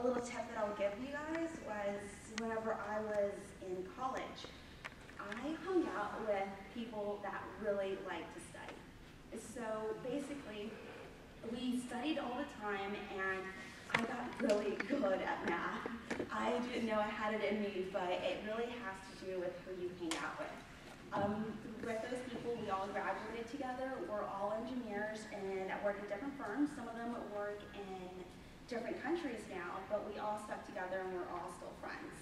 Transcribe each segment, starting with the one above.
a little tip that I'll give you guys was whenever I was in college, I hung out with people that really liked to study. So basically, we studied all the time and I got really good at math. I didn't know I had it in me, but it really has to do with who you hang out with. Um, with those people, we all graduated together. We're all engineers and work at different firms. Some of them work in different countries now, but we all stuck together and we're all still friends.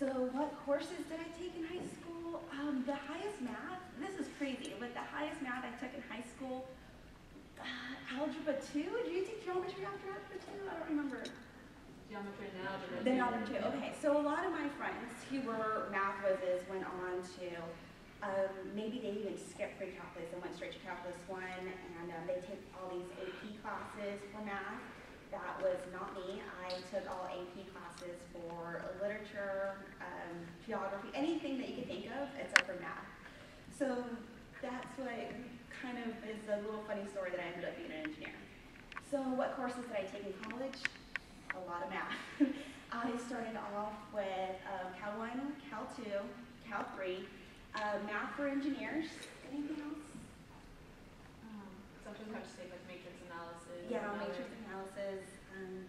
So what courses did I take in high school? Um, the highest math, this is crazy, but the highest math I took in high school, uh, algebra 2? Did you take geometry after algebra 2? I don't remember. Geometry and algebra. Then algebra 2, okay. So a lot of my friends who were math whizzes went on to, um, maybe they even skipped pre-calculus and went straight to calculus 1, and um, they take all these AP classes for math that was not me. I took all AP classes for literature, um, geography, anything that you could think of except for math. So that's what kind of is a little funny story that I ended up being an engineer. So what courses did I take in college? A lot of math. I started off with uh, Cal 1, Cal 2, Cal 3, uh, math for engineers. Anything else? Um, Sometimes you have to take like matrix analysis. Yeah, matrix other- Um,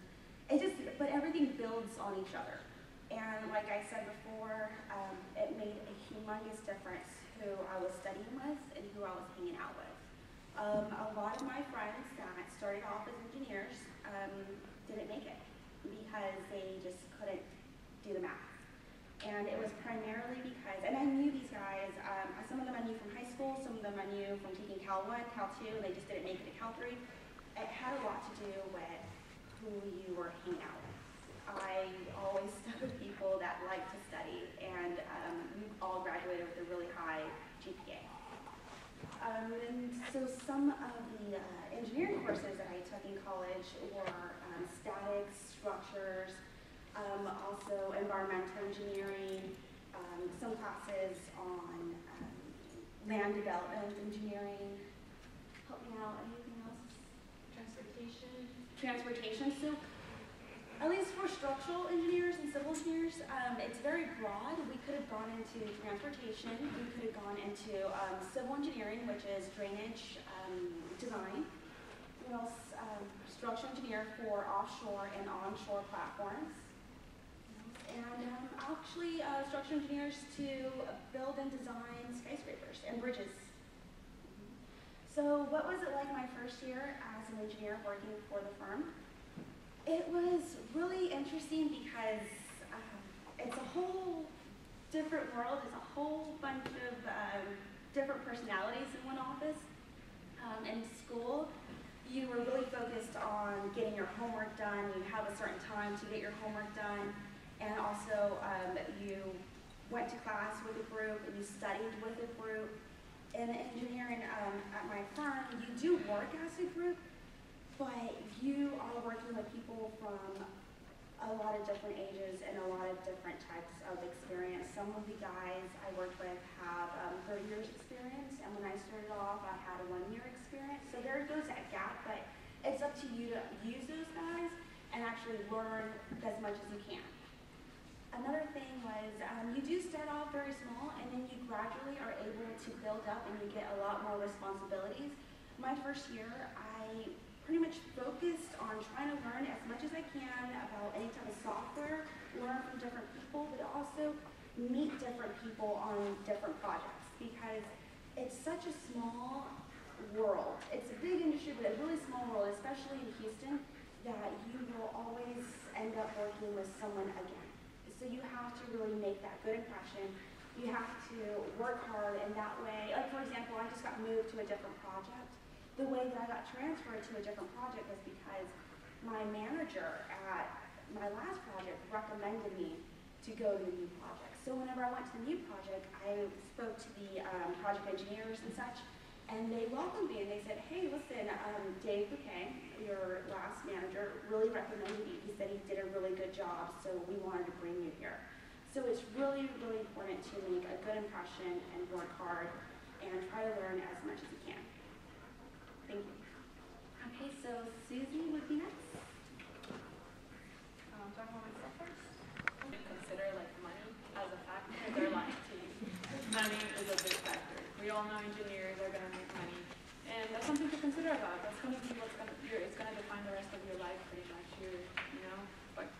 it just, but everything builds on each other. And like I said before, um, it made a humongous difference who I was studying with and who I was hanging out with. Um, a lot of my friends that started off as engineers um, didn't make it because they just couldn't do the math. And it was primarily because, and I knew these guys, um, some of them I knew from high school, some of them I knew from taking Cal 1, Cal 2, and they just didn't make it to Cal 3. It had a lot to do with who you were hanging out with. I always stuck with people that like to study, and um, we all graduated with a really high GPA. Um, and so some of the uh, engineering courses that I took in college were um, statics, structures, um, also environmental engineering, um, some classes on um, land development engineering. Help me out? Transportation. So, at least for structural engineers and civil engineers, um, it's very broad. We could have gone into transportation. We could have gone into um, civil engineering, which is drainage um, design. What else? Um, structural engineer for offshore and onshore platforms. And um, actually, uh, structural engineers to build and design skyscrapers and bridges. So what was it like my first year as an engineer working for the firm? It was really interesting because um, it's a whole different world. It's a whole bunch of um, different personalities in one office. Um, in school, you were really focused on getting your homework done. You have a certain time to get your homework done. And also, um, you went to class with a group and you studied with a group in engineering um, at my firm, you do work as a group, but you are working with people from a lot of different ages and a lot of different types of experience. Some of the guys I worked with have um, 30 years experience, and when I started off, I had a one year experience. So there goes that gap, but it's up to you to use those guys and actually learn as much as you can. Another thing was um, you do start off very small and then you gradually are able to build up and you get a lot more responsibilities. My first year, I pretty much focused on trying to learn as much as I can about any type of software, learn from different people, but also meet different people on different projects because it's such a small world. It's a big industry, but a really small world, especially in Houston, that you will always end up working with someone again. So you have to really make that good impression. You have to work hard in that way. Like for example, I just got moved to a different project. The way that I got transferred to a different project was because my manager at my last project recommended me to go to the new project. So whenever I went to the new project, I spoke to the um, project engineers and such, and they welcomed me and they said, hey, listen, um, Dave Bouquet, your last manager, really recommended you. He said he did a really good job, so we wanted to bring you here. So it's really, really important to make a good impression and work hard and try to learn as much as you can. Thank you. Okay, so Susie would be next. Um, do I want myself first? Consider like money as a factor in their life to you. We all know engineers are going to make money. And that's something to consider about. That's going to be what's going to, it's going to define the rest of your life pretty much. You're, you know, like,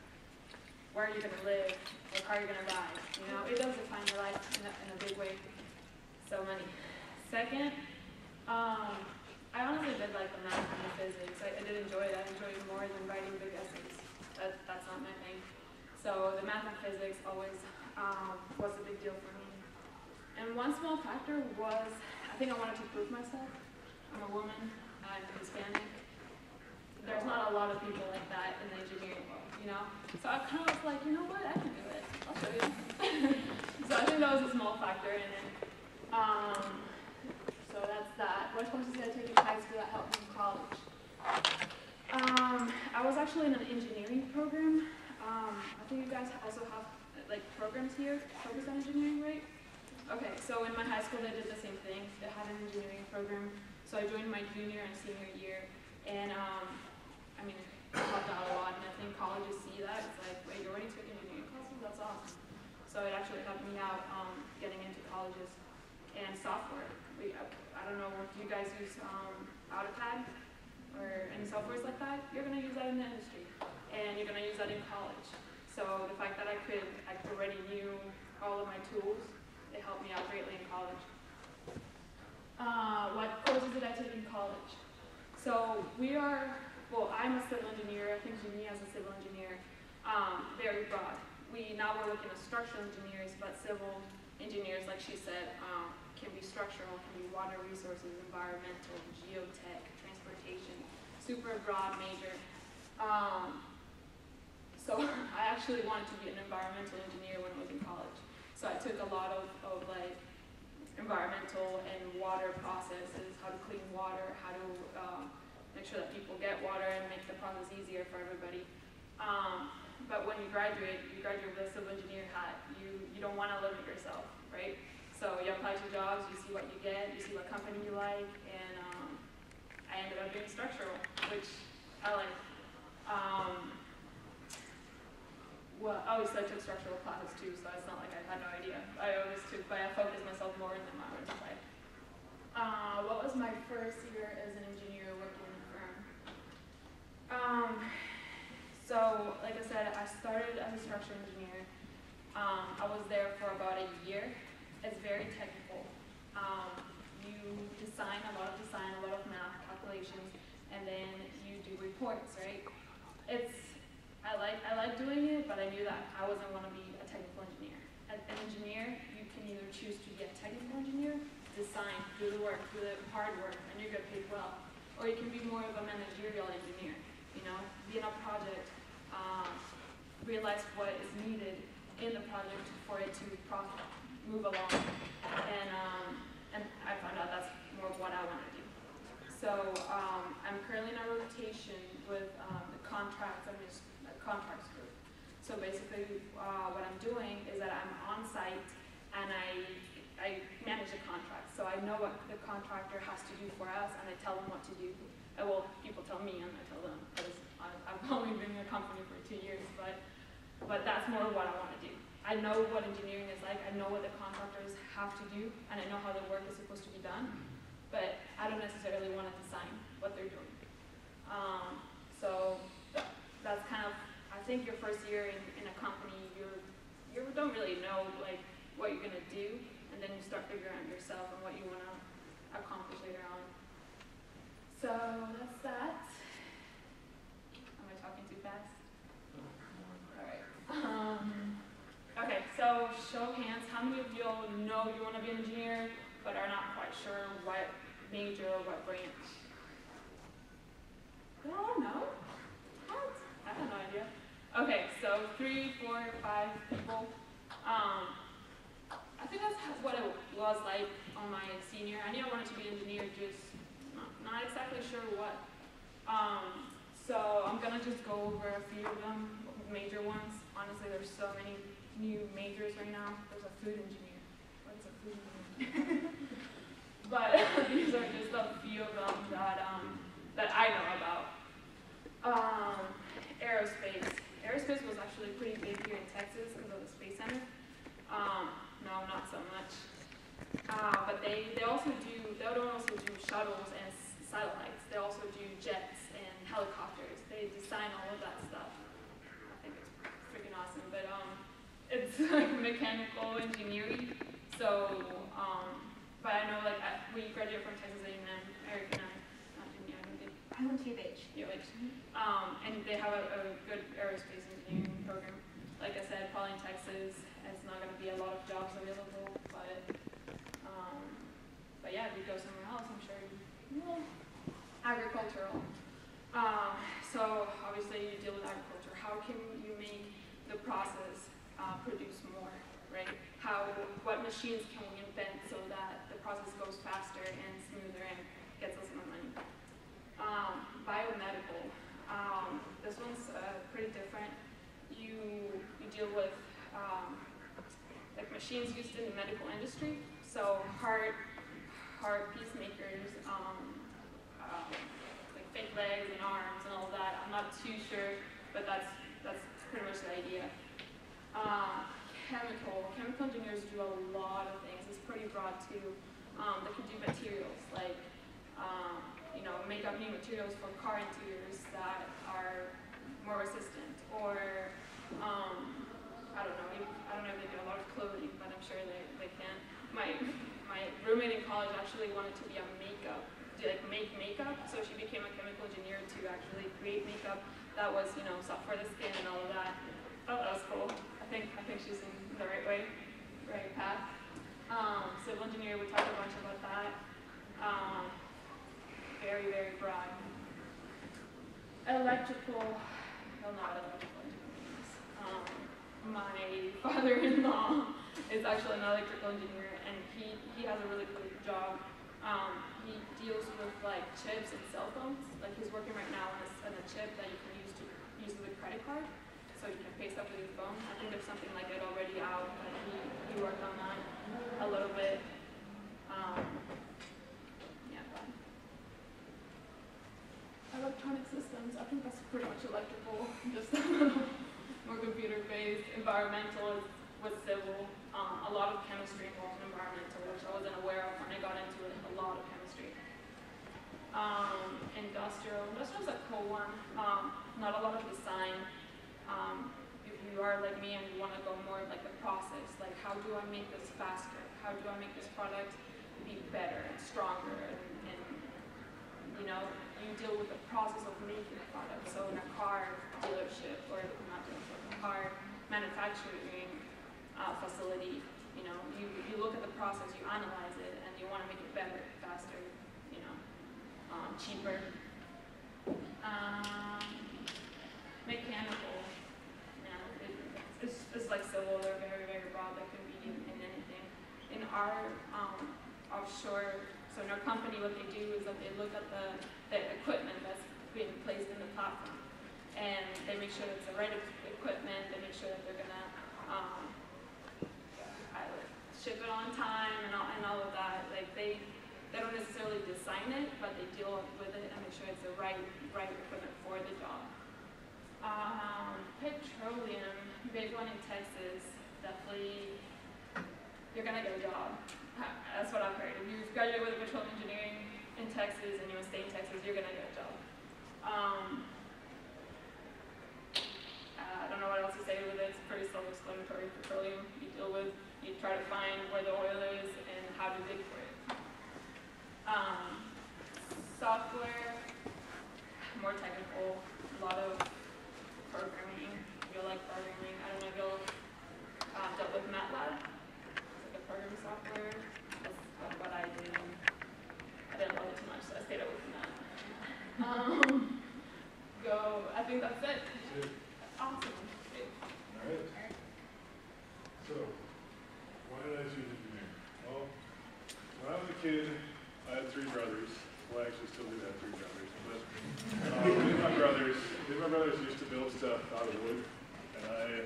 where are you going to live? What car are you going to ride? You know, it does define your life in a, in a big way. So money. Second, um, I honestly did like the math and the physics. I, I did enjoy it. I enjoyed it more than writing big essays. That, that's not my thing. So the math and physics always um, was and one small factor was I think I wanted to prove myself. I'm a woman. I'm Hispanic. There's not a lot of people like that in the engineering world, you know. So I kind of was like, you know what? I can do it. I'll show you. so I think that was a small factor in it. Um, so that's that. What courses did I take in high school that helped me in college? Um, I was actually in an engineering program. Um, I think you guys also have like programs here focused on engineering, right? Okay, so in my high school they did the same thing. They had an engineering program. So I joined my junior and senior year, and um, I mean, it helped out a lot. And I think colleges see that. It's like, wait, you already took engineering classes? That's awesome. So it actually helped me out um, getting into colleges and software. We, I, don't know if you guys use um, AutoCAD or any softwares like that. You're gonna use that in the industry, and you're gonna use that in college. So the fact that I could, I already knew all of my tools, it helped me out greatly in college. Uh, what courses did I take in college? So we are, well, I'm a civil engineer. I think Jimmy as a civil engineer, um, very broad. We now we're looking at structural engineers, but civil engineers, like she said, um, can be structural, can be water resources, environmental, geotech, transportation, super broad major. Um, so I actually wanted to be an environmental engineer when I was in college. So I took a lot of, of like environmental and water processes, how to clean water, how to um, make sure that people get water and make the process easier for everybody. Um, but when you graduate, you graduate with a civil engineer hat. You you don't want to limit yourself, right? So you apply to jobs, you see what you get, you see what company you like, and um, I ended up doing structural, which I like. Um, well, obviously I took structural classes too, so it's not like I had no idea. I always took, but I focused myself more in the environmental side. Uh, what was my first year as an engineer working in a firm? Um, so, like I said, I started as a structural engineer. Um, I was there for about a year. It's very technical. Um, you design a lot of design, a lot of math calculations, and then you do reports, right? It's I like I like doing it, but I knew that I wasn't going to be a technical engineer. As an engineer, you can either choose to be a technical engineer, design, do the work, do the hard work, and you're going get paid well, or you can be more of a managerial engineer. You know, be in a project, um, realize what is needed in the project for it to profit, move along, and um, and I found out that's more of what I want to do. So um, I'm currently in a rotation with um, the contracts. I'm just contracts group. So basically, uh, what I'm doing is that I'm on site and I, I manage the contract. So I know what the contractor has to do for us and I tell them what to do. Uh, well, people tell me and I tell them because I've only been in the company for two years, but, but that's more what I want to do. I know what engineering is like, I know what the contractors have to do, and I know how the work is supposed to be done, but I don't necessarily want to design what they're doing. Um, so that's kind of think your first year in, in a company, you're, you don't really know like what you're gonna do, and then you start figuring out yourself and what you wanna accomplish later on. So that's that. Am I talking too fast? Alright. Um, okay, so show of hands, how many of you all know you wanna be an engineer, but are not quite sure what major or what branch? You all know? What? I have no idea. Okay, so three, four, five people. Um, I think that's what it was like on my senior. I knew I wanted to be an engineer, just not, not exactly sure what. Um, so I'm gonna just go over a few of them, major ones. Honestly, there's so many new majors right now. There's a food engineer. What's a food engineer? but these are just a few of them that um, that I know about. Um, aerospace. Aerospace was actually pretty big here in Texas because of the Space Center. Um, no, not so much. Uh, but they, they also do, they don't also do shuttles and satellites. They also do jets and helicopters. They design all of that stuff. I think it's freaking lesson, but um, it's like mechanical engineering. So, um, but I know like we graduated from Texas A&M, Eric and I, not Jimmy, I don't think I went to you like, um, and they have a, a good aerospace engineering program. Like I said, probably in Texas, it's not going to be a lot of jobs available, but um, but yeah, if you go somewhere else, I'm sure you will. Agricultural. Um, so obviously you deal with agriculture. How can you make the process uh, produce more, right? How, what machines can we invent so that the process goes faster and smoother and gets us more money? Um, biomedical. Um, this one's uh, pretty different. You you deal with um, like machines used in the medical industry. So heart heart pacemakers, um, um, like fake legs and arms and all that. I'm not too sure, but that's that's pretty much the idea. Uh, chemical chemical engineers do a lot of things. It's pretty broad too. They can do materials like you know make up new materials for car interiors that are more resistant, or um, I don't know. I don't know if they do a lot of clothing, but I'm sure they, they can. My my roommate in college actually wanted to be a makeup, do like make makeup, so she became a chemical engineer to actually create makeup that was, you know, soft for the skin and all of that. Oh, that was cool. I think I think she's in the right way, right path. Um, civil engineer, we talked a bunch about that. Um, very, very broad. Electrical, well, not electrical engineers. Um, my father-in-law is actually an electrical engineer, and he, he has a really good job. Um, he deals with like chips and cell phones. Like he's working right now on a, on a chip that you can use to use with a credit card, so you can pay stuff with your phone. I think there's something like it already out, but he, he worked on that a little bit. Um, yeah. But electronic I think that's pretty much electrical. Just more computer based. Environmental is with civil. Um, a lot of chemistry involved in environmental, which I wasn't aware of when I got into it. A lot of chemistry. Um, industrial. Industrial is a cool one. Um, not a lot of design. Um, if you are like me and you want to go more like the process, like how do I make this faster? How do I make this product be better and stronger? And, and you know, you deal with the process of making a product. So in a car dealership or not dealership, a car manufacturing uh, facility, you know, you, you look at the process, you analyze it, and you want to make it better, faster, you know, um, cheaper. Um, mechanical, know, it, it's, it's like civil, they're very, very broad, that can be in, in anything. In our um, offshore, so in our company, what they do is that they look at the, the equipment that's being placed in the platform. And they make sure that it's the right equipment, they make sure that they're gonna, um, ship it on time and all, and all of that. Like they, they don't necessarily design it, but they deal with it and make sure it's the right, right equipment for the job. Um, petroleum, big one in Texas, definitely, you're gonna get a job. Ha- That's what I've heard. If you graduate with a petroleum engineering in Texas and you want to stay in Texas, you're gonna get a job. Um, I don't know what else to say with it. It's pretty self-explanatory. Petroleum, you deal with, you try to find where the oil is and how to dig for it. Um, software, more technical, a lot of programming. If you like programming, I don't know if you'll uh, dealt with MATLAB. Programming software. That's, that's what I did. I didn't love it too much, so I stayed away from that. Um, go. I think that's it. Good. Awesome. All right. So, why did I choose engineering? Well, when I was a kid, I had three brothers. Well, I actually still do have three brothers. But and my brothers, my brothers used to build stuff out of wood, and I,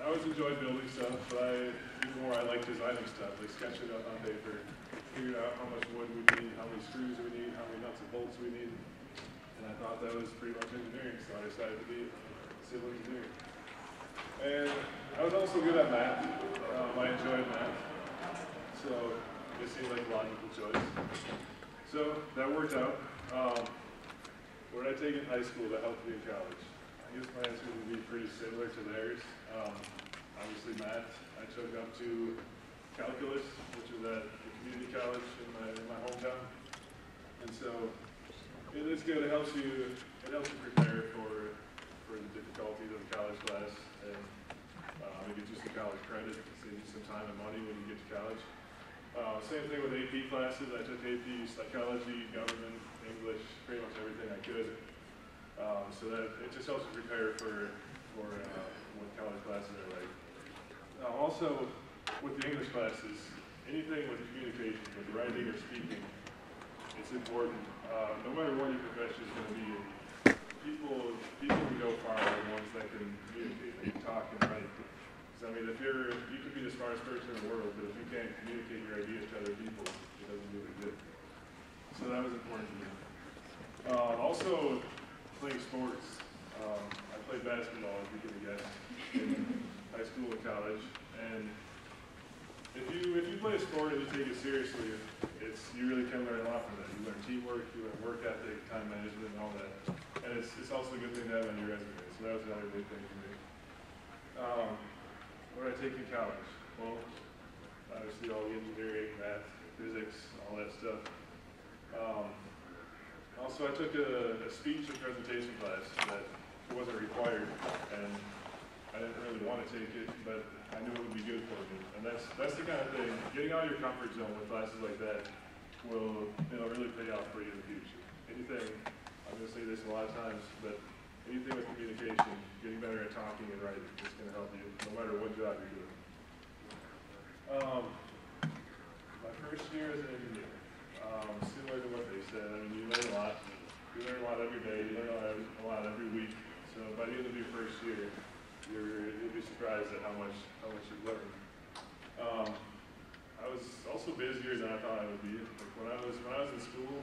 I always enjoyed building stuff. But I, even more, I like designing stuff, like sketching it up on paper, figuring out how much wood we need, how many screws we need, how many nuts and bolts we need. And I thought that was pretty much engineering, so I decided to be civil engineer. And I was also good at math. Um, I enjoyed math. So it seemed like a logical choice. So that worked out. Um, what did I take in high school that helped me in college? I guess my answer would be pretty similar to theirs. Um, obviously math, I took up to calculus, which is at the community college in my, in my hometown. And so it is good, it helps you, it helps you prepare for, for the difficulties of the college class and um, it gets you some college credit, saves you some time and money when you get to college. Uh, same thing with AP classes. I took AP psychology, government, English, pretty much everything I could. Um, so that it just helps you prepare for for uh, what college classes are like. Uh, also, with the English classes, anything with communication, with writing or speaking, it's important. Uh, no matter what your profession is going to be, people people who go far are the ones that can communicate, they can talk and write. Because I mean, if you're you could be the smartest person in the world, but if you can't communicate your ideas to other people, it doesn't do any good. So that was important to me. Uh, also, playing sports. Um, I played basketball, as you can guess, school and college. And if you if you play a sport and you take it seriously, it's you really can learn a lot from that. You learn teamwork, you learn work ethic, time management, and all that. And it's it's also a good thing to have on your resume. So that was another big thing for me. Um, what did I take in college? Well, obviously all the engineering, math, physics, all that stuff. Um, also, I took a, a speech and presentation class that wasn't required, and I didn't really want to take it, but I knew it would be good for me. And that's that's the kind of thing. Getting out of your comfort zone with classes like that will know really pay off for you in the future. Anything. I'm going to say this a lot of times, but anything with communication, getting better at talking and writing, is going to help you no matter what job you're doing. Um, my first year as an engineer, um, similar to what they said, I mean, you learn a lot. You learn a lot every day, you learn a lot every week. So by the end of your first year, you're, you'll be surprised at how much, how much you've learned. Um, I was also busier than I thought I would be. Like when I was, when I was in school,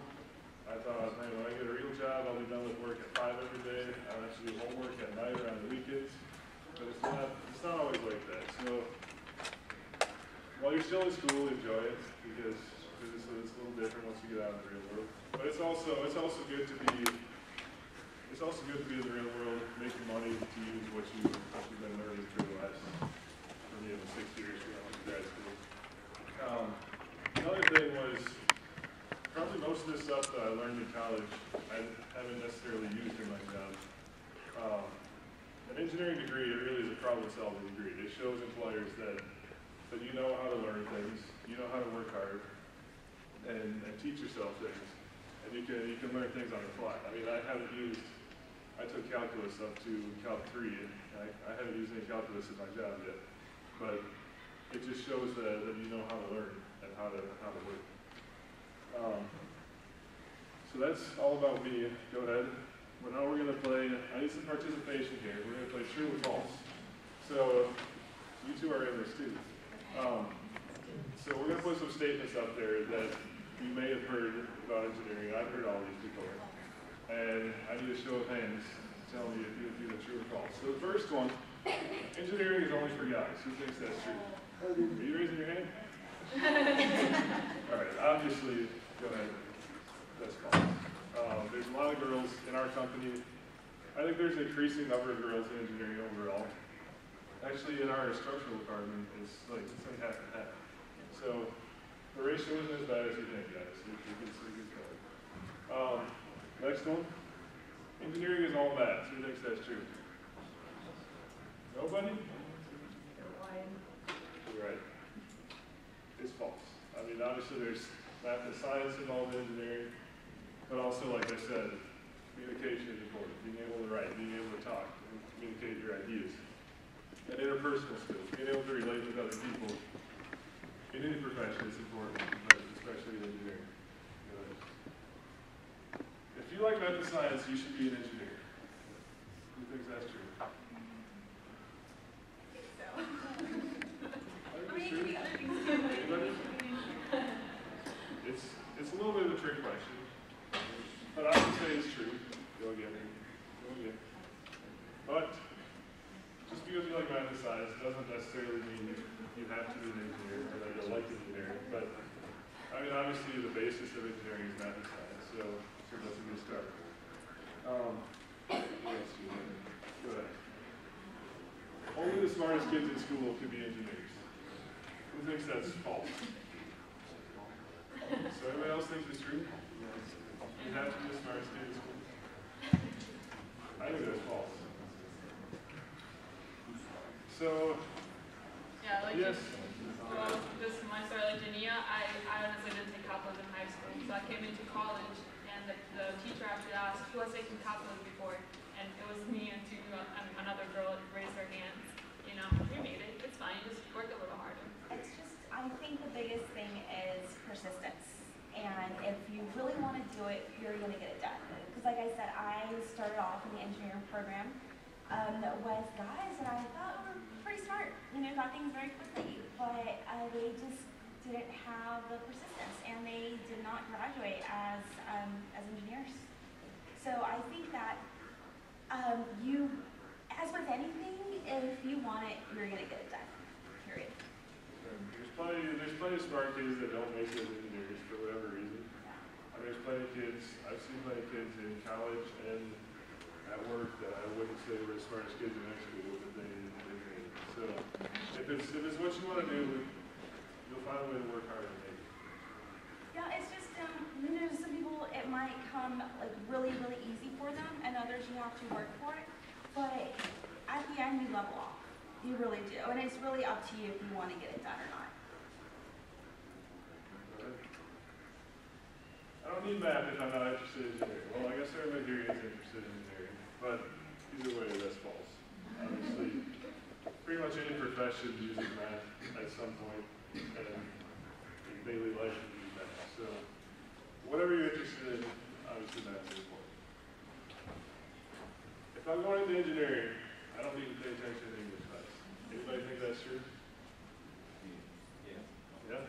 I thought, man, when I get a real job, I'll be done with work at five every day. I'll actually do homework at night or on the weekends. But it's not, it's not always like that. So while you're still in school, enjoy it because, it's, it's a little different once you get out in the real world. But it's also, it's also good to be, it's also good to be in the real world, making money to use what you, what you've been learning through the last, for me, was six years when I grad school. Um, another thing was, probably most of the stuff that I learned in college, I haven't necessarily used in my job. Um, an engineering degree, it really is a problem-solving degree. It shows employers that, that you know how to learn things, you know how to work hard, and, and teach yourself things. And you can, you can learn things on the fly. I mean, I haven't used, I took calculus up to Calc 3, and I, I haven't used any calculus in my job yet. But it just shows that, that you know how to learn and how to, how to work. Um, so that's all about me. Go ahead. Well, now we're going to play, I need some participation here. We're going to play true or false. So you two are in this too. Um, so we're going to put some statements up there that you may have heard about engineering. I've heard all these before. And I need a show of hands to tell me if you think it's true or false. So the first one, engineering is only for guys. Who thinks that's true? Are you raising your hand? all right, obviously, go ahead. That's false. Um, there's a lot of girls in our company. I think there's an increasing number of girls in engineering overall. Actually, in our structural department, it's like it's like half and half. So the ratio isn't as bad as you think, guys. You, you can see it's going. Um, next one. Engineering is all math. Who thinks that's true? Nobody? Right. It's false. I mean, obviously there's math and science involved in engineering, but also, like I said, communication is important. Being able to write, being able to talk, and communicate your ideas. And interpersonal skills, being able to relate with other people. In any profession, is important, but especially in engineering. You If you like math and science, you should be an engineer. Who thinks that's true? I think it's true. Anybody? It's, it's a little bit of a trick question, but I would say it's true. Go again. Go again. But just because you like math and science doesn't necessarily mean you have to be an engineer or that you like engineering. But I mean, obviously, the basis of engineering is math and science, so, so that's a good start. Um, what you? Go ahead. Only the smartest kids in school can be engineers. Who thinks that's false? So everybody else thinks it's true? You have to be the smartest kid in school? I think that's false. So, Yeah, like yes, Well, just my story, like Jania, I, I honestly didn't take calculus in high school, so I came into college, and the, teacher actually asked, who has taken calculus before? And it was me and two, uh, another girl raised their hands, you know, we made it, it's fine, just work a little harder. It's just, I think the biggest thing is persistence. And if you really want to do it, you're going to get it done. Because like I said, I started off in the engineering program um, with guys that I thought were pretty smart, you know, got things very quickly. But uh, they just didn't have the persistence and they did not graduate as, um, as engineers. So I think that um, you, as with anything, if you want it, you're going to get it done, period. there's plenty, there's plenty of smart kids that don't make it as engineers for whatever reason. I mean, there's plenty of kids, I've seen plenty of kids in college and at work that I wouldn't say were the smartest kids in high school, but they, they made it. So, if it's, if it's what you wanna do, you'll find a way to work hard and make it. Yeah, it's just, um, you know, some people, it might come like really, really easy for them, and others you have to work for it. But at the end, you level off. You really do. And it's really up to you if you want to get it done or not. I don't need math if I'm not interested in engineering. Well, I guess everybody here is interested in engineering, but either way, that's false. Obviously, pretty much any profession uses math at some point, and in daily life you use math. So, whatever you're interested in, obviously math is important. If I'm going into engineering, I don't need to pay attention to English class. Anybody think that's true? Yeah. Yeah?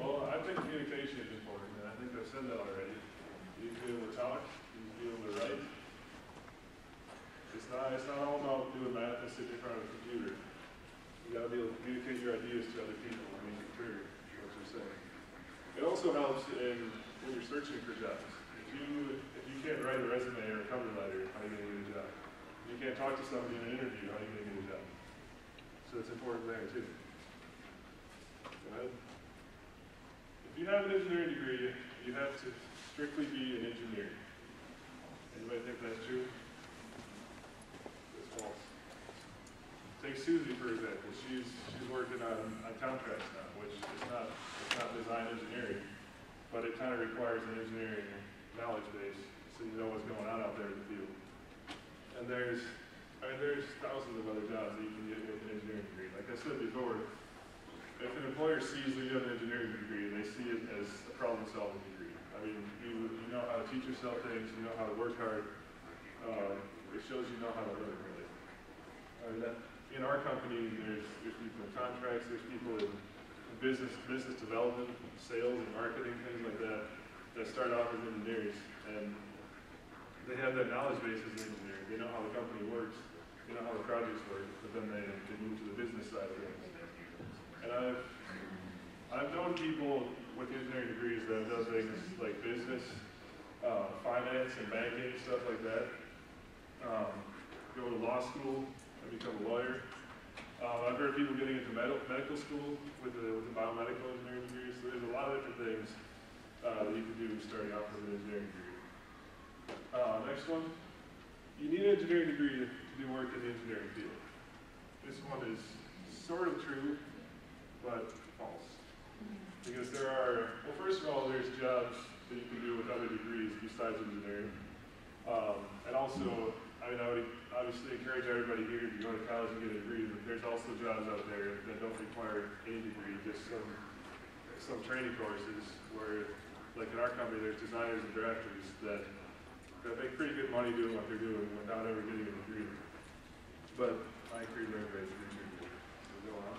Well, I think communication is important, and I think I've said that already. You need to be able to talk, you need to be able to write. It's not, it's not all about doing math and sitting in front of a computer. You gotta be able to communicate your ideas to other people and make it clear what you're saying. It also helps in, when you're searching for jobs. If you, if you can't write a resume or a cover letter, how are you gonna get a job? If you can't talk to somebody in an interview, how are you gonna get a job? So it's important there too. Go ahead. If you have an engineering degree, you have to strictly be an engineer. Anybody think that's true? It's false. Take Susie, for example. She's, she's working on, on contracts now, which is not, it's not design engineering, but it kind of requires an engineering knowledge base, so you know what's going on out there in the field. And there's, I mean, there's thousands of other jobs that you can get with an engineering degree. Like I said before, if an employer sees that you have an engineering degree, they see it as a problem-solving degree. I mean, you, you know how to teach yourself things, you know how to work hard. Uh, it shows you know how to learn, really. I mean, that, in our company, there's, there's people in contracts, there's people in business, business development, sales and marketing, things like that, that start off as engineers. And they have that knowledge base as an engineer. They know how the company works, they know how the projects work, but then they, they move to the business side of things. And I've, I've known people with engineering degrees that have done things like business, uh, finance and banking, stuff like that. Um, go to law school and become a lawyer. Uh, I've heard people getting into med- medical school with the, with the biomedical engineering degree. So there's a lot of different things uh, that you can do starting out with an engineering degree. Uh, next one, you need an engineering degree to, to do work in the engineering field. This one is sort of true, but false. Because there are, well, first of all, there's jobs that you can do with other degrees besides engineering. Um, and also, I mean, I would obviously encourage everybody here to go to college and get a degree, but there's also jobs out there that don't require any degree, just some, some training courses where, like in our company, there's designers and drafters that, that make pretty good money doing what they're doing without ever getting a degree. But I encourage everybody to degree. So go on.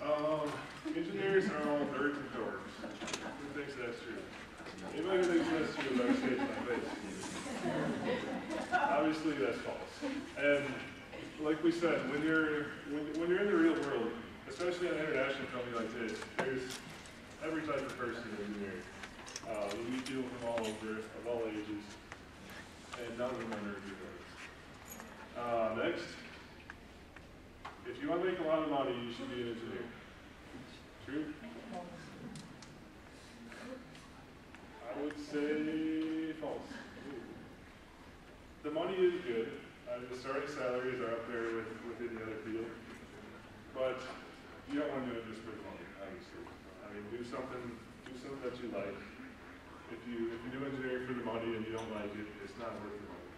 Um, engineers are all nerds and dorks. Who thinks that's true? Anybody thinks this to about like this, obviously that's false. And like we said, when you're when, when you're in the real world, especially an international company like this, there's every type of person in here. Uh, we meet people from all over, of all ages, and none of them are nerdy nerds. Uh, next, if you want to make a lot of money, you should be an engineer. True? Uh, would say false. The money is good. Uh, the starting salaries are up there with, within the other field. But you don't want to do it just for the money, obviously. I mean, do something, do something that you like. If you, if you do engineering for the money and you don't like it, it's not worth the money.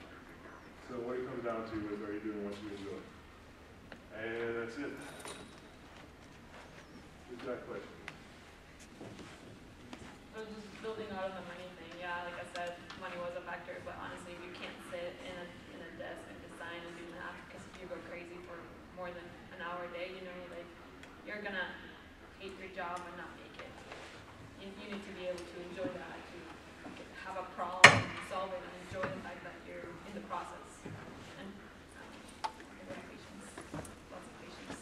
So what it comes down to is, are you doing what you enjoy? And that's it. Who's got questions? I was just building out of the money thing, yeah, like I said, money was a factor, but honestly, you can't sit in a, in a desk and design and do math, because if you go crazy for more than an hour a day, you know, like, you're gonna hate your job and not make it. You, you need to be able to enjoy that, to have a problem, solve it, and enjoy the fact that you're in the process. And, um, patience, lots of patience.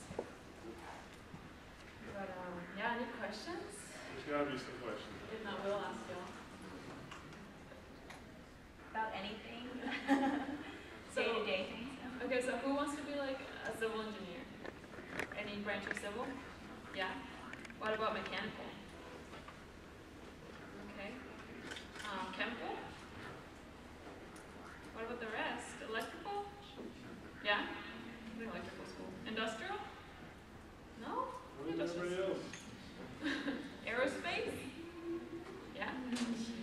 But, um, yeah, any questions? There's gotta be some questions. If not, we'll ask y'all. About anything, So- day-to-day things. Okay, so who wants to be like a civil engineer? Any branch of civil? Yeah? What about mechanical? Okay. Um, chemical? What about the rest? Electrical? Yeah? Electrical school. Industrial? No? What is everybody else? Aerospace? Yeah.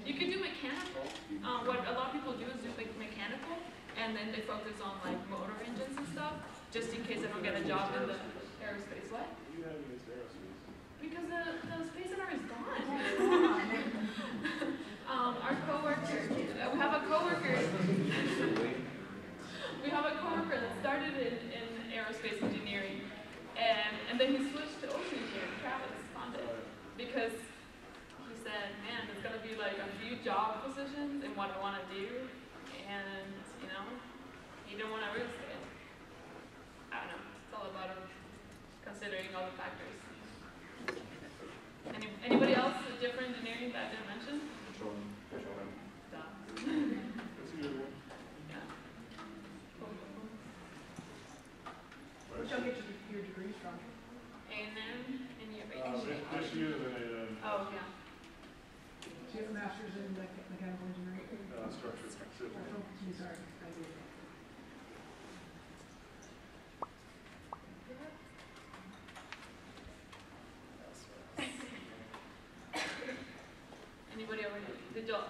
You could do mechanical. Um, what a lot of people do is do mechanical, and then they focus on like motor engines and stuff, just in case they don't get a job in the aerospace. What? What do you have against aerospace? Because the, the space center is gone. um, our coworker, we have a coworker. we have a coworker that started in, in aerospace engineering, and and then he switched to ocean engineering, Travis Condit because he said, man, there's gonna be like a few job positions in what I wanna do, and, you know, he didn't wanna risk it. I don't know, it's all about him considering all the factors. Any, anybody else with different engineering that I didn't mention? Duh. That's a good one. Yeah. Where'd y'all get your, your degrees from? And then, and you, Uh, this, this year, then they, oh, yeah. Do you have a master's in mechanical engineering? uh, uh, structure, civil. Oh, sorry, I did. Anybody over here? Did y'all,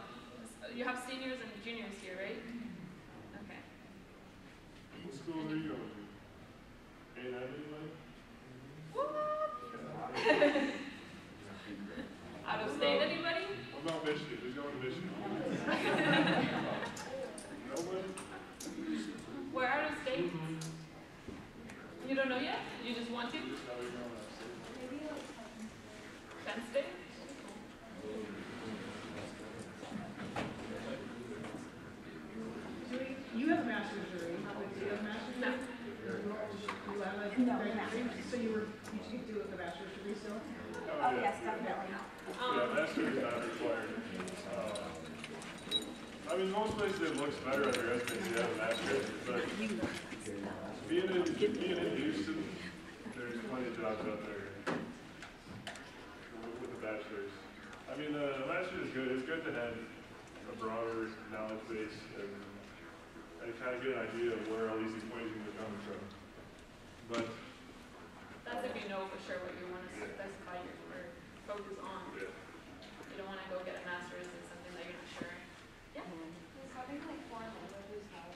you have seniors and juniors here, right? Okay. What school are you going to? A and M, anybody? What? Out of state, anybody? What about Michigan? Who's going to Michigan? Nobody? We're out of state? You don't know yet? You just want to? Now you're going out of state. Penn State? Julie, you have a master's degree, how did you have a master's No. degree? You have a No, graduate master's. degree? So you were, you could do with a bachelor's degree still? Oh, yeah. yes, definitely. Yeah, Um, master is not required. Uh, I mean, most places it looks better on your resume if you have a master's, but being in, being in Houston, there's plenty of jobs out there with with a bachelor's. I mean, uh, a master's is good, it's good to have a broader knowledge base and, and kind of get an idea of where all these equations are coming from. But, that's if you know for sure what you want to specify your, or focus on. yeah, You don't want to go get a master's in something that you're not sure. Yeah. having like four languages help?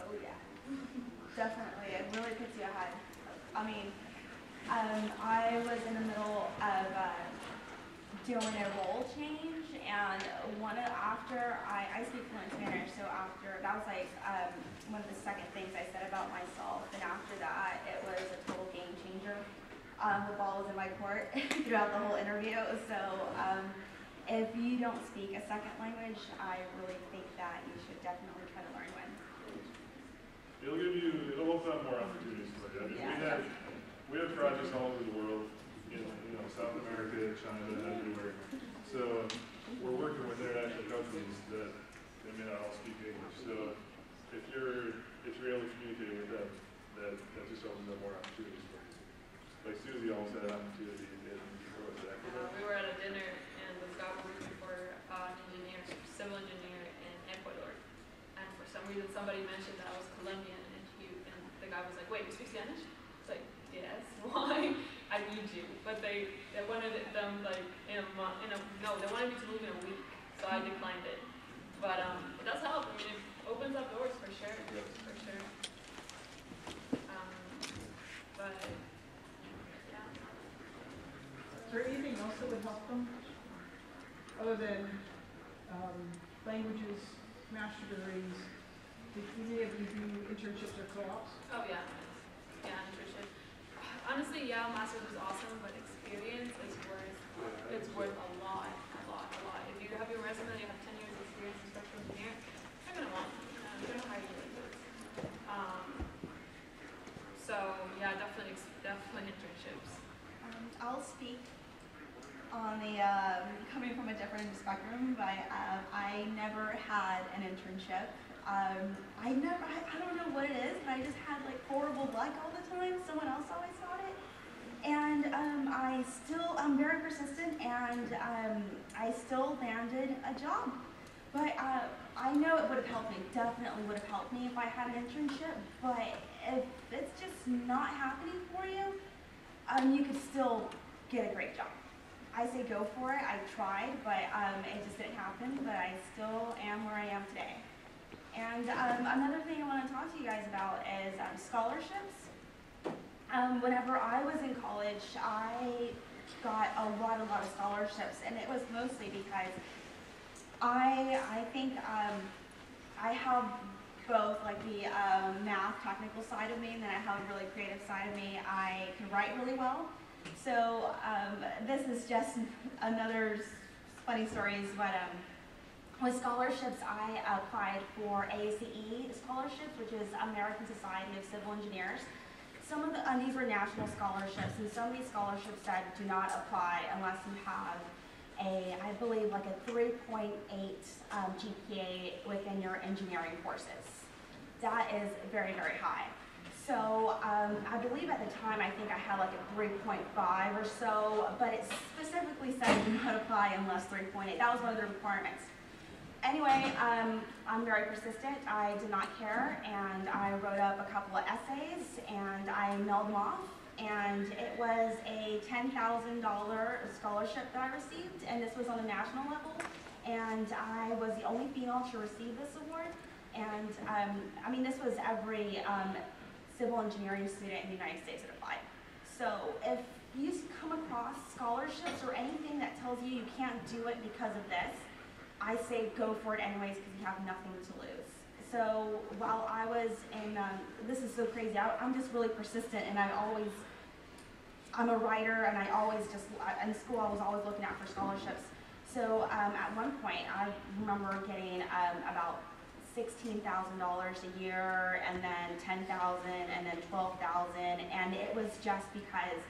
Oh, yeah. Definitely, it really puts you ahead. I mean, um, I was in the middle of, uh, doing a role change and one of, after, I, I speak fluent Spanish, so after, that was like, um, one of the second things I said about myself, and after that, it was a total game changer. Um, the ball was in my court throughout the whole interview, so, um, if you don't speak a second language, I really think that you should definitely try to learn one. it'll give you, it'll open up more opportunities for you. I mean, we Yeah we have projects all over the world, in you know, South America, China, everywhere. So we're working with international companies that they may not all speak English. So if you're if you're able to communicate with them, that that just opens up more opportunities for you. Like Susie also had an opportunity in what? Uh, we were at a dinner and we've got working for an engineer, civil engineer in Ecuador. And for some reason somebody mentioned that I was Colombian and he and the guy was like, Wait, you speak Spanish? It's "Yes." Why? I need you, but they they wanted them like in a month. In a no, they wanted me to move in a week, so I declined it. But um, it does help. I mean, it opens up doors for sure, Yes. for sure. Um, but yeah. Is there anything else that would help them? Other than, um, languages, master degrees? Did any of you do internships or co-ops? Oh yeah, yeah, internship. Honestly, yeah, master's is awesome, but experience is worth it's worth a lot, a lot, a lot. If you have your resume, you have ten years of experience in structural engineer, they're gonna want you. know, They're gonna hire you this. Um, so yeah, definitely, definitely internships. Um, I'll speak on the um, coming from a different spectrum, but um, I never had an internship. Um, I never, I, I don't know what it is, but I just had like horrible luck all the time. Someone else always. And um, I still, I'm very persistent and um, I still landed a job. But uh, I know it would have helped me, definitely would have helped me if I had an internship. But if it's just not happening for you, um, you could still get a great job. I say go for it. I tried, but um, it just didn't happen. But I still am where I am today. And um, another thing I want to talk to you guys about is um, scholarships. Um, whenever I was in college, I got a lot, a lot of scholarships, and it was mostly because I, I think um, I have both like the um, math technical side of me, and then I have a really creative side of me. I can write really well. So um, this is just another funny stories, but um, with scholarships, I applied for ASCE scholarships, which is American Society of Civil Engineers. Some of the, and these were national scholarships, and some of these scholarships said do not apply unless you have a, I believe, like a 3.8 um, GPA within your engineering courses. That is very, very high. So um, I believe at the time, I think I had like a 3.5 or so, but it specifically said do not apply unless 3.8. That was one of the requirements. Anyway, um, I'm very persistent. I did not care, and I wrote up a couple of essays, and I mailed them off. And it was a $10,000 scholarship that I received, and this was on a national level. And I was the only female to receive this award. And um, I mean, this was every um, civil engineering student in the United States that applied. So if you come across scholarships or anything that tells you you can't do it because of this, I say go for it anyways because you have nothing to lose. So while I was in, um, this is so crazy, I, I'm just really persistent and I always, I'm a writer and I always just, in school I was always looking out for scholarships. So um, at one point I remember getting um, about $16,000 a year and then 10,000 and then 12,000 and it was just because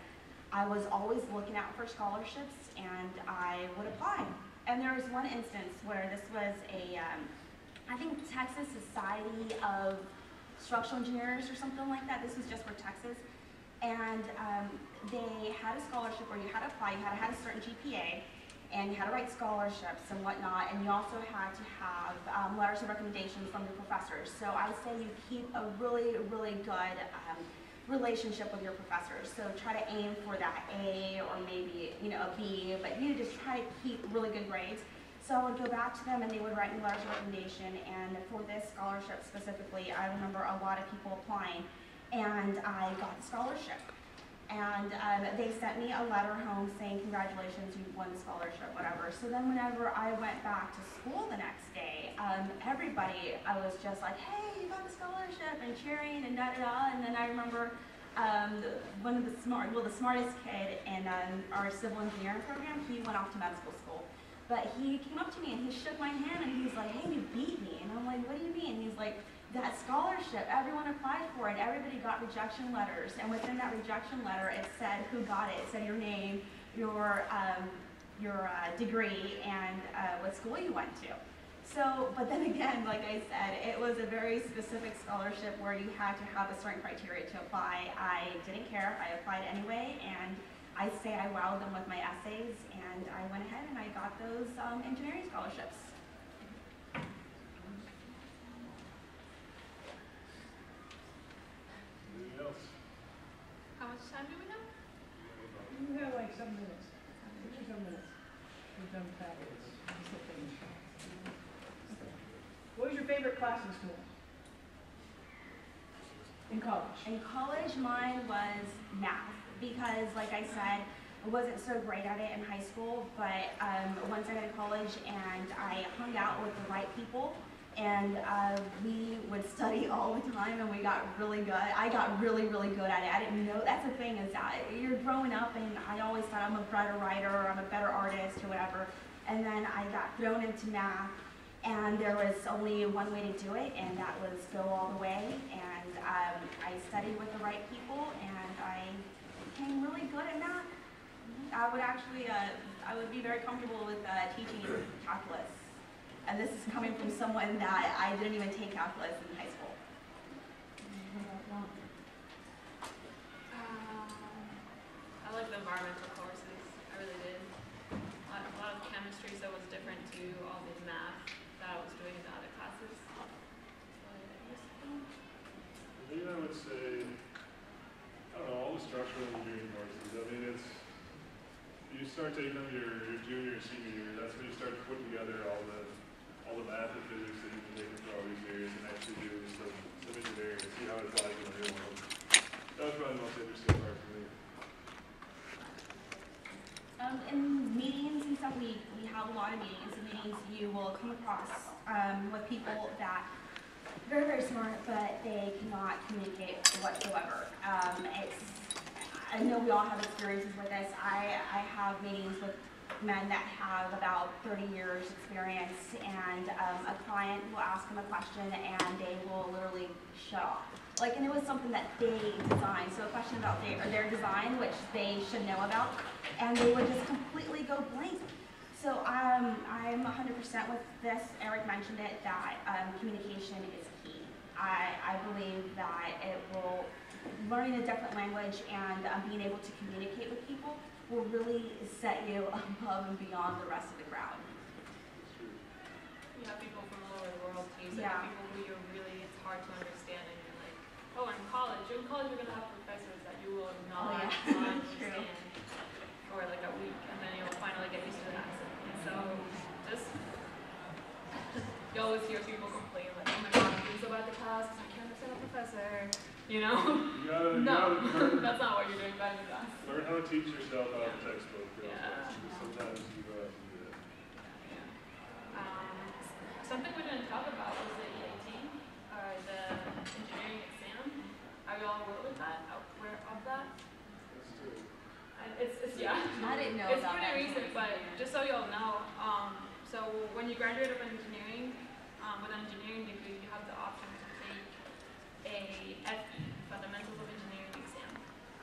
I was always looking out for scholarships and I would apply. And there was one instance where this was a, um, I think Texas Society of Structural Engineers or something like that. This was just for Texas. And um, they had a scholarship where you had to apply, you had to have a certain GPA, and you had to write scholarships and whatnot, and you also had to have um, letters of recommendation from your professors. So I say you keep a really, really good um, relationship with your professors. So try to aim for that A or maybe, you know, a B, but you just try to keep really good grades. So I would go back to them and they would write me letters of recommendation. And for this scholarship specifically, I remember a lot of people applying and I got the scholarship. And um, they sent me a letter home saying, congratulations, you won the scholarship, whatever. So then whenever I went back to school the next day, um, everybody, I was just like, hey, you got the scholarship, and cheering, and da-da-da. And then I remember um, one of the smart, well, the smartest kid in um, our civil engineering program, he went off to medical school. But he came up to me and he shook my hand and he's like, hey, you beat me. And I'm like, what do you mean? And He's like, that scholarship, everyone applied for it, everybody got rejection letters, and within that rejection letter, it said who got it, it said your name, your, um, your uh, degree, and uh, what school you went to. So, but then again, like I said, it was a very specific scholarship where you had to have a certain criteria to apply. I didn't care, I applied anyway, and I say I wowed them with my essays, and I went ahead and I got those um, engineering scholarships. else? How much time do we have? You have like some minutes. Six or minutes. We've done fabulous. What was your favorite class in school? In college? In college, mine was math because, like I said, I wasn't so great at it in high school, but um, once I got to college and I hung out with the right people, and uh, we would study all the time, and we got really good. I got really, really good at it. I didn't know that's the thing is that you're growing up, and I always thought I'm a better writer or I'm a better artist or whatever. And then I got thrown into math, and there was only one way to do it, and that was go all the way. And um, I studied with the right people, and I became really good at math. I would actually, uh, I would be very comfortable with uh, teaching calculus. And this is coming from someone that I didn't even take calculus in high school. What about Ron? Um, I like the environmental courses. I really did. A lot, a lot of chemistry, so it was different to all the math that I was doing in the other classes. I it was fun. Me, I would say, I don't know, all the structural engineering courses, I mean, it's, you start taking them your, your junior, senior year, that's when you start putting together all the math and physics that you've been taking for all these years and actually do some, some engineering and see how it applies in the real world. That was probably the most interesting part for me. Um, in meetings and stuff, we, we have a lot of meetings. In meetings, you will come across um, with people that very, very smart, but they cannot communicate whatsoever. Um, it's, I know we all have experiences with this. I, I have meetings with men that have about 30 years experience, and um, a client will ask them a question, and they will literally shut off. Like, and it was something that they designed. So a question about their, or their design, which they should know about, and they would just completely go blank. So um, I'm 100% with this. Eric mentioned it that um, communication is key. I, I believe that it will learning a different language and um, being able to communicate with people will really set you above and beyond the rest of the crowd. You have people from all over the world too, so Yeah. people who you're really, it's hard to understand and you're like, oh, in college, in college you're gonna have professors that you will not, oh, yeah. not understand for like a week, and then you'll finally get used to the accent. And so, just, you always hear people complain like, oh my god, I'm doing so bad at the class, 'cause I can't understand a professor, you know? You gotta, you no, gotta learn, that's not what you're doing bad in class. learn how to teach yourself out of the textbook real Yeah. because sometimes you go have to do that. Um, something we didn't talk about was the EIT, or the engineering exam. Are you all aware with that? Aware of that? That's true. And it's, it's yeah. I didn't know It's about pretty that. recent, but just so you all know, um, so when you graduate from engineering, um, with an engineering degree, you have the option to take a FE, Fundamentals of Engineering exam,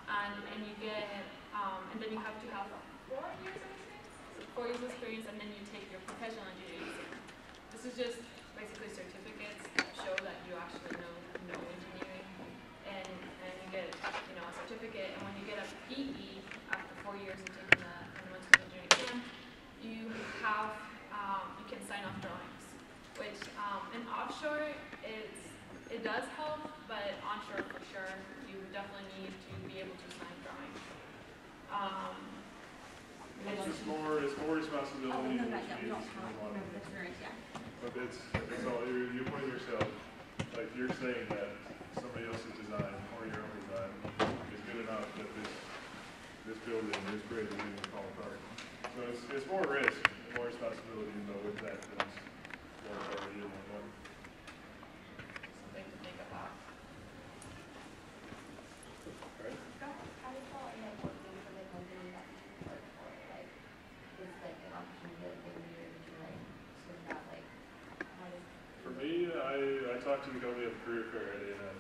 and and you get, um, and then you have to have four years of experience, four years of experience, and then you take your professional engineering exam. This is just basically certificates that show that you actually know know engineering, and and you get you know a certificate, and when you get a PE after four years of taking the fundamentals of engineering exam, you have um, you can sign off drawings, which um, in offshore it's it does help, but onshore for sure you definitely need to be able to sign drawings. Um, It's just more, it's more Oh, responsibility, no, no, which no, we don't you have want no to experience yet. But it's, it's all, you're, you're putting yourself, like you're saying that somebody else's design or your own design is good enough that this, this building, this bridge is even fall apart. So it's, it's more risk, more responsibility, but with that comes more authority and more. something to think about. Right? How do you feel like working for the company that you work for? Like, it's like an opportunity that maybe you're, you're like, sort of not like, how does, For me, I, I talked to the company at the career fair at A&M,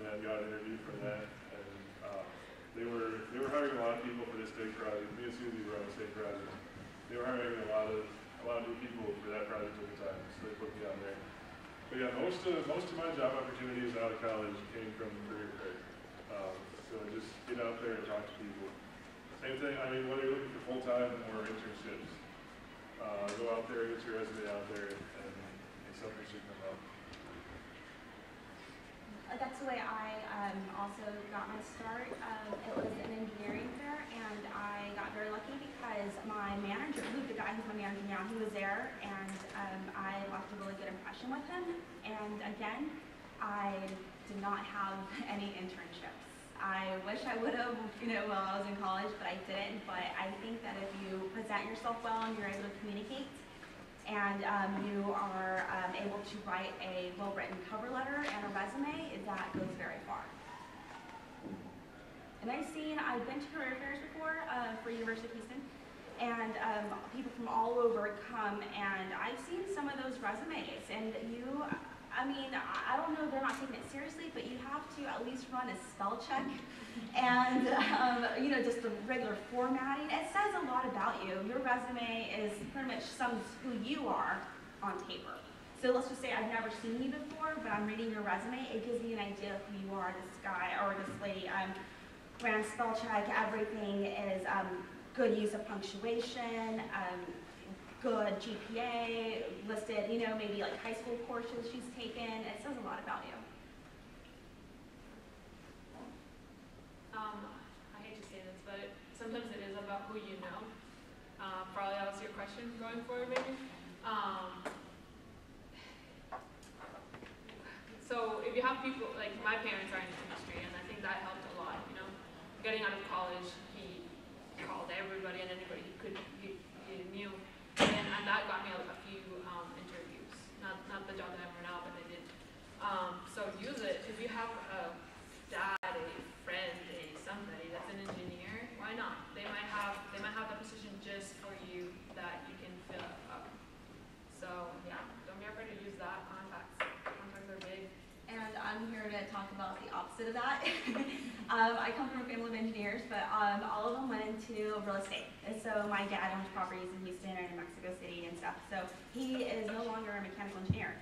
then got interviewed for that, and, uh, they were, they were hiring a lot of people for this big project, me and Susie were on the same project. They were hiring a lot of, a lot of new people for that project at the time, so they put me on there. But yeah, most of, most of my job opportunities out of college came from the career fair. Um, so just get out there and talk to people. Same thing, I mean, whether you're looking for full-time or internships, uh, go out there, get your resume out there, and, and something should come up. That's the way I um, also got my start. Um, it was an engineering fair, and I got very lucky because my manager, who the guy who's my manager now, he was there, and um, I left a really good impression with him. And again, I did not have any internships. I wish I would have, you know, while I was in college, but I didn't. But I think that if you present yourself well and you're able to communicate, and um, you are um, able to write a well-written cover letter and a resume, that goes very far. And I've seen, I've been to career fairs before uh, for University of Houston, and um, people from all over come, and I've seen some of those resumes, and you, I mean, I don't know, they're not taking it seriously, but you have to at least run a spell check, and, um, you know, just the regular formatting. It says a lot about you. Your resume is pretty much sums who you are on paper. So let's just say I've never seen you before, but I'm reading your resume. It gives me an idea of who you are, this guy or this lady. Um, ran spell check. Everything is um, good use of punctuation, um, good GPA, listed, you know, maybe like high school courses she's taken. It says a lot about you. Um, I hate to say this, but sometimes it is about who you know. Uh, probably that was your question going forward, maybe. Um, so if you have people like my parents are in the industry, and I think that helped a lot. You know, getting out of college, he called everybody and anybody he could he, he knew, and, that got me a, a few um, interviews. Not not the job that I'm in now, but they did. Um, so use it if you have a dad, a friend, a somebody that's an engineer. Why not? They might have they might have the position just for you that you can fill up. So yeah, don't be afraid to use that. Contacts contacts are big. And I'm here to talk about the opposite of that. um, I come from a family of engineers, but um, all of them went into real estate. And so my dad owns properties in Houston and in Mexico City and stuff. So he is no longer a mechanical engineer.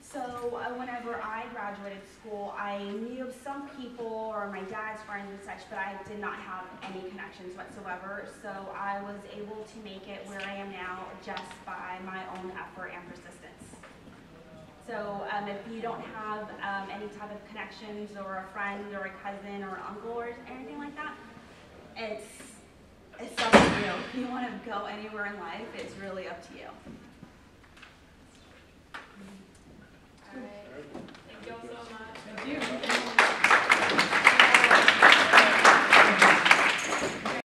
So uh, whenever I graduated school, I knew of some people or my dad's friends and such, but I did not have any connections whatsoever. So I was able to make it where I am now just by my own effort and persistence. So um, if you don't have um, any type of connections or a friend or a cousin or uncle or anything like that, it's, it's up to you. If you want to go anywhere in life, it's really up to you. All right. Thank you all so much. Thank you.